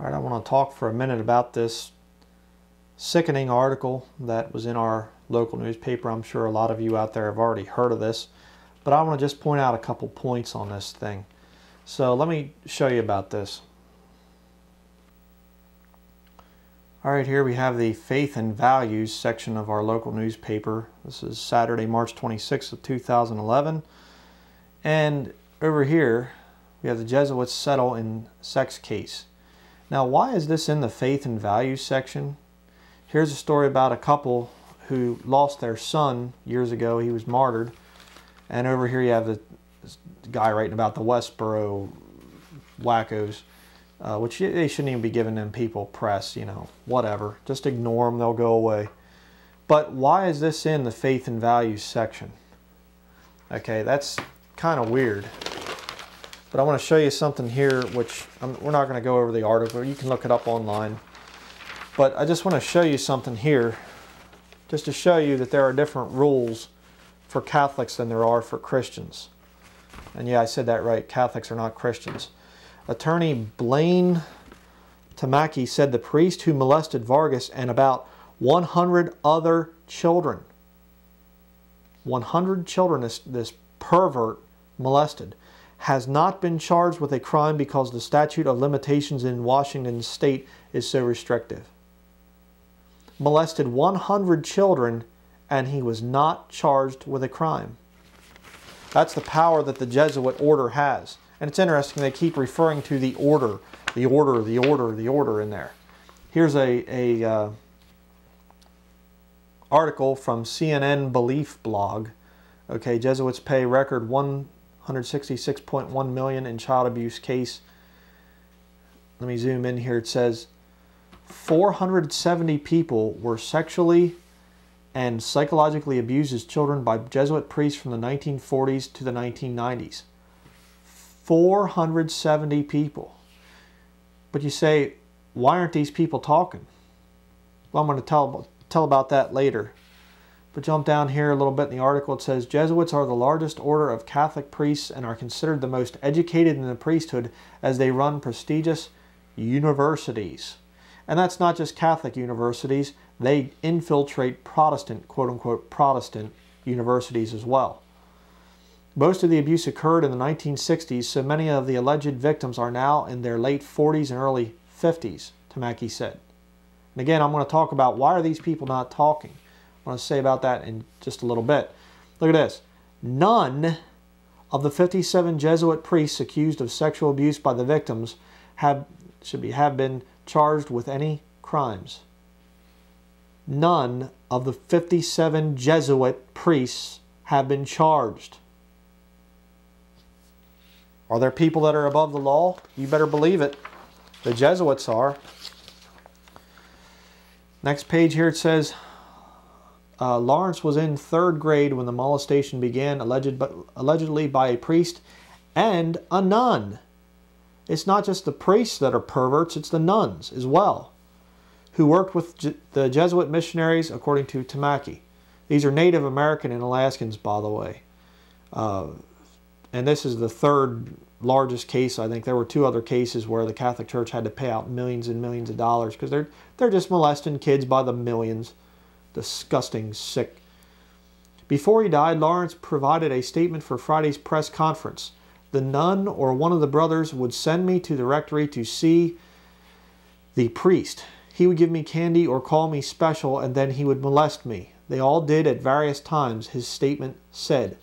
All right, I want to talk for a minute about this sickening article that was in our local newspaper. I'm sure a lot of you out there have already heard of this, but I want to just point out a couple points on this thing. So let me show you about this. All right, here we have the faith and values section of our local newspaper. This is Saturday, March 26th of 2011. And over here, we have the Jesuits settle in sex case. Now, why is this in the faith and values section? Here's a story about a couple who lost their son years ago. He was martyred. And over here you have the guy writing about the Westboro wackos, uh, which they shouldn't even be giving them people press, you know, whatever. Just ignore them, they'll go away. But why is this in the faith and values section? Okay, that's kind of weird. But I want to show you something here, which I'm, we're not going to go over the article. You can look it up online. But I just want to show you something here, just to show you that there are different rules for Catholics than there are for Christians. And yeah, I said that right. Catholics are not Christians. Attorney Blaine Tamaki said the priest who molested Vargas and about 100 other children, 100 children this, this pervert molested, has not been charged with a crime because the statute of limitations in Washington state is so restrictive. Molested 100 children and he was not charged with a crime. That's the power that the Jesuit order has. And it's interesting, they keep referring to the order, the order, the order, the order in there. Here's a, a uh, article from CNN Belief blog. Okay, Jesuits pay record one 166.1 million in child abuse case. Let me zoom in here. It says 470 people were sexually and psychologically abused as children by Jesuit priests from the 1940s to the 1990s. 470 people. But you say, why aren't these people talking? Well, I'm going to tell, tell about that later. But jump down here a little bit in the article. It says Jesuits are the largest order of Catholic priests and are considered the most educated in the priesthood as they run prestigious universities. And that's not just Catholic universities, they infiltrate Protestant, quote unquote, Protestant universities as well. Most of the abuse occurred in the 1960s, so many of the alleged victims are now in their late 40s and early 50s, Tamaki said. And again, I'm going to talk about why are these people not talking. I want to say about that in just a little bit. Look at this. None of the 57 Jesuit priests accused of sexual abuse by the victims have should be have been charged with any crimes. None of the 57 Jesuit priests have been charged. Are there people that are above the law? You better believe it. The Jesuits are. Next page here it says uh, Lawrence was in third grade when the molestation began, alleged, allegedly by a priest and a nun. It's not just the priests that are perverts, it's the nuns as well, who worked with Je the Jesuit missionaries, according to Tamaki. These are Native American and Alaskans, by the way. Uh, and this is the third largest case. I think there were two other cases where the Catholic Church had to pay out millions and millions of dollars because they're they're just molesting kids by the millions disgusting, sick. Before he died, Lawrence provided a statement for Friday's press conference. The nun or one of the brothers would send me to the rectory to see the priest. He would give me candy or call me special, and then he would molest me. They all did at various times, his statement said.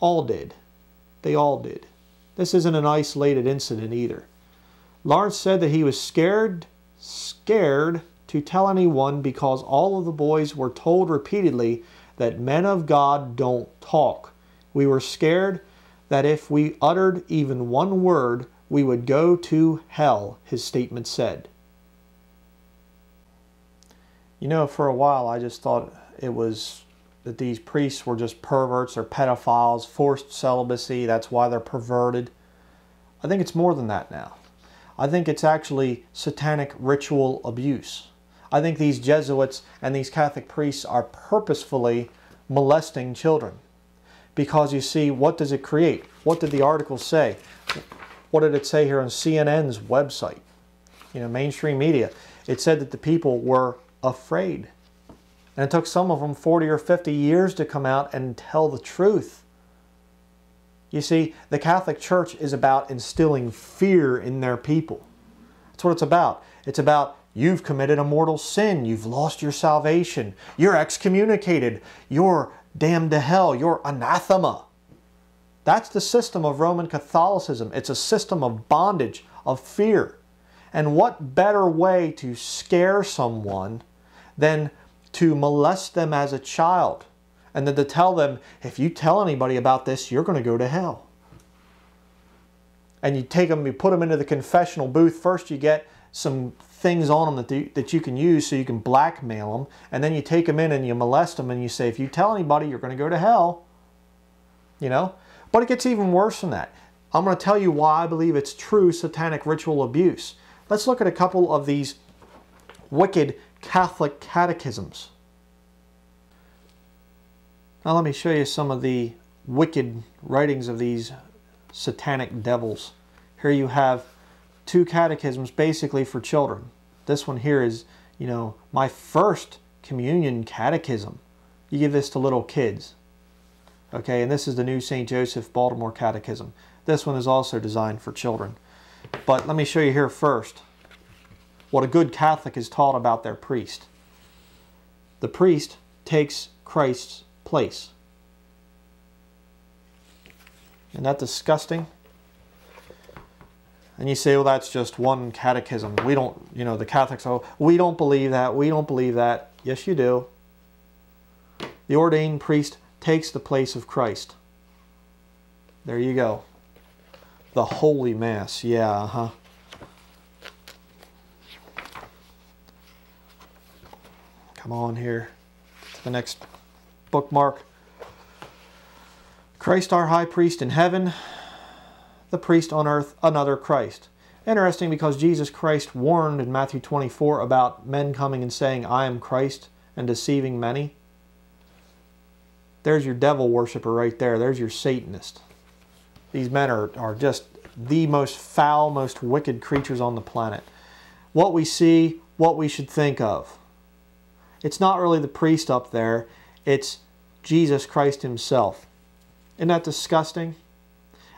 All did. They all did. This isn't an isolated incident either. Lawrence said that he was scared, scared to tell anyone because all of the boys were told repeatedly that men of God don't talk. We were scared that if we uttered even one word, we would go to hell, his statement said. You know, for a while I just thought it was that these priests were just perverts or pedophiles, forced celibacy, that's why they're perverted. I think it's more than that now. I think it's actually satanic ritual abuse. I think these Jesuits and these Catholic priests are purposefully molesting children. Because you see, what does it create? What did the article say? What did it say here on CNN's website? you know, mainstream media. It said that the people were afraid. And it took some of them 40 or 50 years to come out and tell the truth. You see, the Catholic Church is about instilling fear in their people. That's what it's about. It's about you've committed a mortal sin, you've lost your salvation, you're excommunicated, you're damned to hell, you're anathema. That's the system of Roman Catholicism. It's a system of bondage, of fear. And what better way to scare someone than to molest them as a child and then to tell them, if you tell anybody about this, you're going to go to hell. And you take them, you put them into the confessional booth. First, you get some things on them that, they, that you can use so you can blackmail them. And then you take them in and you molest them and you say, if you tell anybody, you're going to go to hell. You know? But it gets even worse than that. I'm going to tell you why I believe it's true satanic ritual abuse. Let's look at a couple of these wicked Catholic catechisms. Now let me show you some of the wicked writings of these satanic devils. Here you have two catechisms basically for children. This one here is, you know, my first communion catechism. You give this to little kids. Okay, and this is the new St. Joseph Baltimore Catechism. This one is also designed for children. But let me show you here first what a good Catholic is taught about their priest. The priest takes Christ's place. Isn't that disgusting? And you say, well, that's just one catechism. We don't, you know, the Catholics, oh, we don't believe that. We don't believe that. Yes, you do. The ordained priest takes the place of Christ. There you go. The Holy Mass. Yeah, uh huh. Come on here to the next bookmark. Christ our high priest in heaven, the priest on earth, another Christ. Interesting because Jesus Christ warned in Matthew 24 about men coming and saying, I am Christ, and deceiving many. There's your devil worshiper right there. There's your Satanist. These men are, are just the most foul, most wicked creatures on the planet. What we see, what we should think of. It's not really the priest up there, it's Jesus Christ himself. Isn't that disgusting?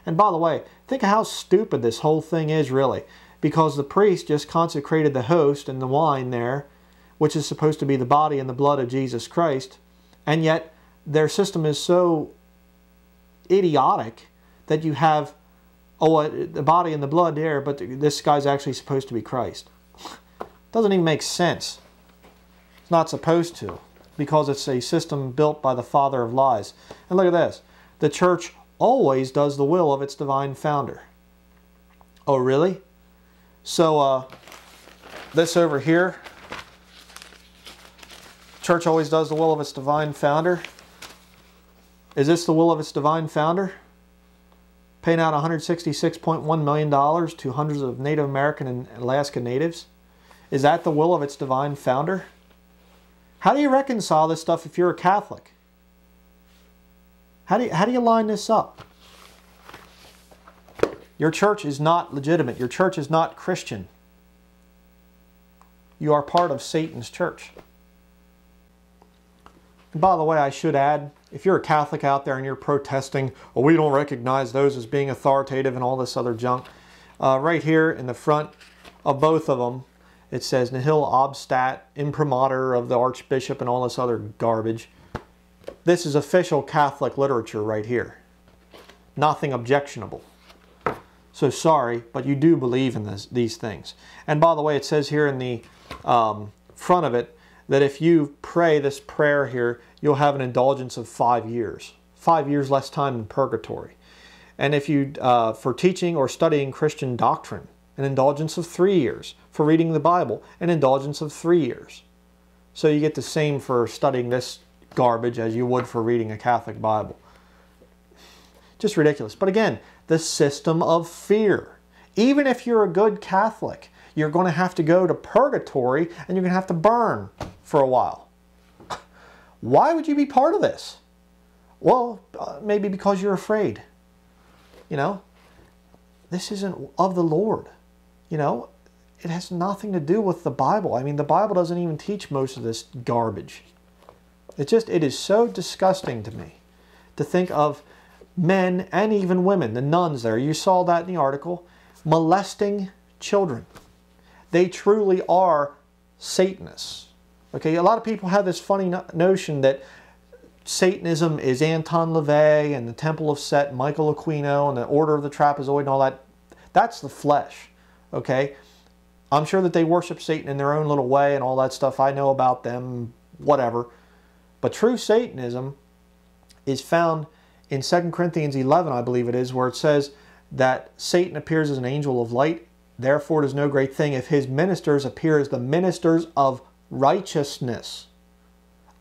And by the way, think of how stupid this whole thing is really. Because the priest just consecrated the host and the wine there, which is supposed to be the body and the blood of Jesus Christ, and yet their system is so idiotic that you have oh uh, the body and the blood there but this guy's actually supposed to be christ. Doesn't even make sense. It's not supposed to because it's a system built by the father of lies. And look at this. The church always does the will of its divine founder oh really so uh, this over here church always does the will of its divine founder is this the will of its divine founder? Paying out $166.1 million to hundreds of Native American and Alaska Natives? Is that the will of its divine founder? How do you reconcile this stuff if you're a Catholic? How do you, how do you line this up? Your church is not legitimate. Your church is not Christian. You are part of Satan's church. And by the way, I should add, if you're a Catholic out there and you're protesting, well, we don't recognize those as being authoritative and all this other junk, uh, right here in the front of both of them, it says nihil obstat imprimatur of the Archbishop and all this other garbage. This is official Catholic literature right here. Nothing objectionable. So sorry, but you do believe in this, these things. And by the way, it says here in the um, front of it that if you pray this prayer here, you'll have an indulgence of five years. Five years less time in purgatory. And if you, uh, for teaching or studying Christian doctrine, an indulgence of three years. For reading the Bible, an indulgence of three years. So you get the same for studying this garbage as you would for reading a Catholic Bible. Just ridiculous. But again, the system of fear. Even if you're a good Catholic, you're going to have to go to purgatory and you're going to have to burn for a while. Why would you be part of this? Well, uh, maybe because you're afraid. You know, this isn't of the Lord. You know, it has nothing to do with the Bible. I mean, the Bible doesn't even teach most of this garbage. It just, it is so disgusting to me to think of men and even women, the nuns there, you saw that in the article, molesting children. They truly are Satanists. Okay, a lot of people have this funny no notion that Satanism is Anton LaVey and the Temple of Set, Michael Aquino, and the Order of the Trapezoid and all that. That's the flesh. Okay, I'm sure that they worship Satan in their own little way and all that stuff. I know about them, whatever. But true Satanism is found in 2 Corinthians 11, I believe it is, where it says that Satan appears as an angel of light. Therefore, it is no great thing if his ministers appear as the ministers of righteousness.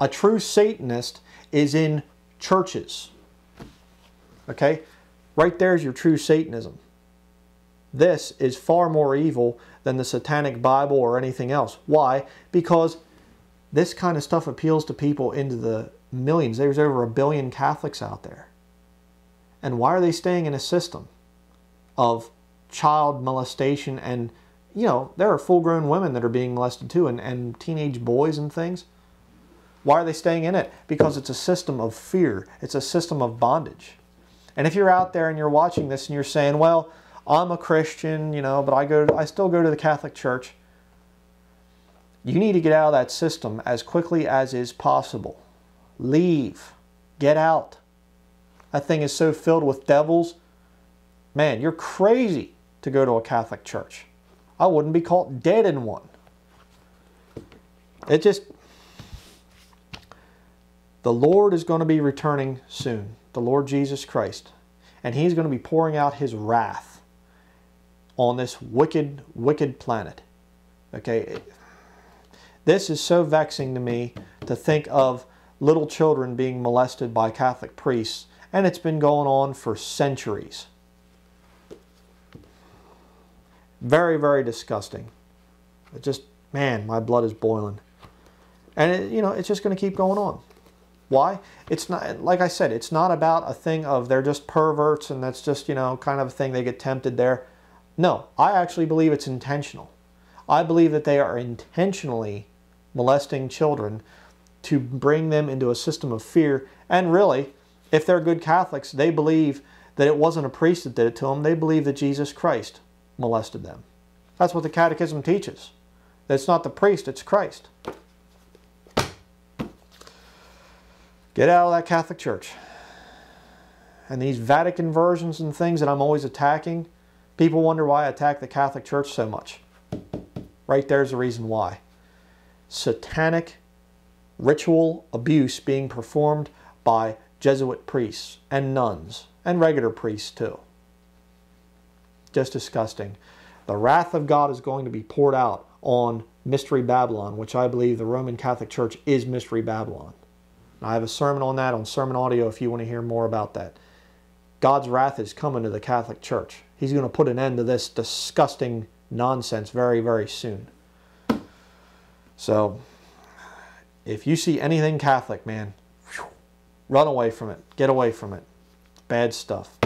A true Satanist is in churches. Okay? Right there is your true Satanism. This is far more evil than the Satanic Bible or anything else. Why? Because this kind of stuff appeals to people into the millions. There's over a billion Catholics out there. And why are they staying in a system of child molestation and, you know, there are full grown women that are being molested too and, and teenage boys and things? Why are they staying in it? Because it's a system of fear. It's a system of bondage. And if you're out there and you're watching this and you're saying, well, I'm a Christian, you know, but I go, to, I still go to the Catholic Church. You need to get out of that system as quickly as is possible. Leave. Get out. That thing is so filled with devils. Man, you're crazy to go to a Catholic church. I wouldn't be caught dead in one. It just, the Lord is going to be returning soon, the Lord Jesus Christ. And He's going to be pouring out His wrath on this wicked, wicked planet. Okay? This is so vexing to me to think of little children being molested by Catholic priests, and it's been going on for centuries. Very, very disgusting. It just, man, my blood is boiling. And, it, you know, it's just going to keep going on. Why? It's not, like I said, it's not about a thing of they're just perverts and that's just, you know, kind of a thing they get tempted there. No, I actually believe it's intentional. I believe that they are intentionally molesting children to bring them into a system of fear. And really, if they're good Catholics, they believe that it wasn't a priest that did it to them. They believe that Jesus Christ molested them. That's what the Catechism teaches. That it's not the priest, it's Christ. Get out of that Catholic Church. And these Vatican versions and things that I'm always attacking, people wonder why I attack the Catholic Church so much. Right there's the reason why. Satanic ritual abuse being performed by Jesuit priests and nuns and regular priests too. Just disgusting. The wrath of God is going to be poured out on Mystery Babylon, which I believe the Roman Catholic Church is Mystery Babylon. I have a sermon on that on Sermon Audio if you want to hear more about that. God's wrath is coming to the Catholic Church. He's going to put an end to this disgusting nonsense very, very soon. So, if you see anything Catholic, man, run away from it. Get away from it. Bad stuff.